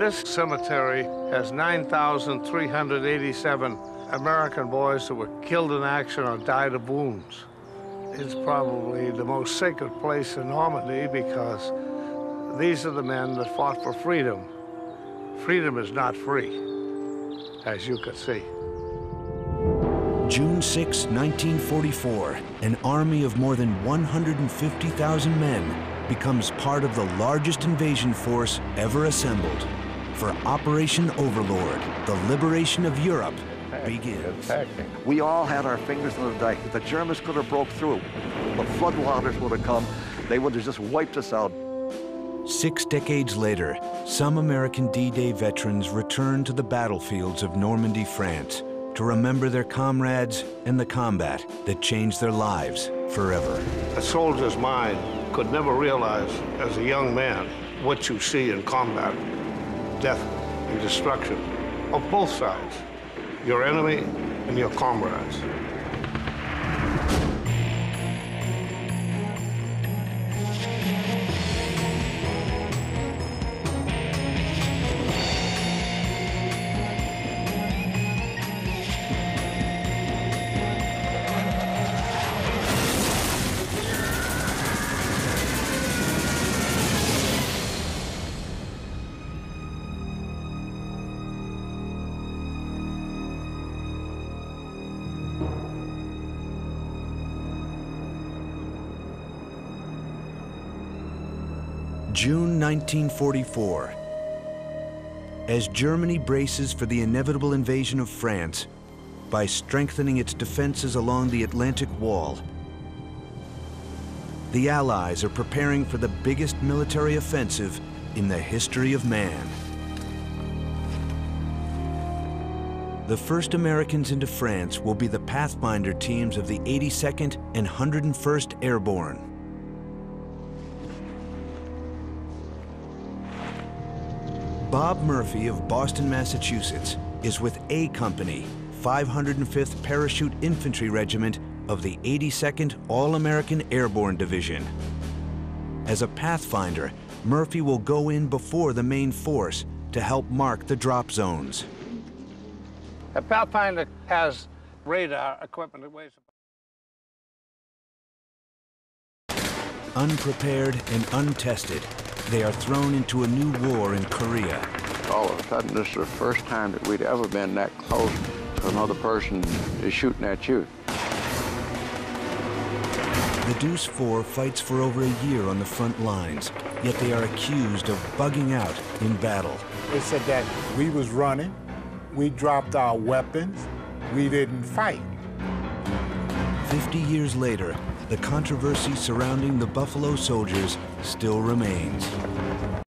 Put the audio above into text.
This cemetery has 9,387 American boys who were killed in action or died of wounds. It's probably the most sacred place in Normandy because these are the men that fought for freedom. Freedom is not free, as you can see. June 6, 1944, an army of more than 150,000 men becomes part of the largest invasion force ever assembled. For Operation Overlord, the liberation of Europe begins. We all had our fingers in the dike. If the Germans could have broke through, the floodwaters would have come. They would have just wiped us out. Six decades later, some American D-Day veterans return to the battlefields of Normandy, France, to remember their comrades and the combat that changed their lives forever. A soldier's mind could never realize, as a young man, what you see in combat death and destruction of both sides, your enemy and your comrades. June 1944. As Germany braces for the inevitable invasion of France by strengthening its defenses along the Atlantic Wall, the Allies are preparing for the biggest military offensive in the history of man. The first Americans into France will be the Pathfinder teams of the 82nd and 101st Airborne. Bob Murphy of Boston, Massachusetts is with A Company, 505th Parachute Infantry Regiment of the 82nd All-American Airborne Division. As a pathfinder, Murphy will go in before the main force to help mark the drop zones. A Pathfinder has radar equipment that weighs Unprepared and untested, they are thrown into a new war in Korea. All of a sudden, this is the first time that we'd ever been that close to another person is shooting at you. The Deuce 4 fights for over a year on the front lines, yet they are accused of bugging out in battle. They said that we was running, we dropped our weapons, we didn't fight. 50 years later, the controversy surrounding the Buffalo Soldiers still remains.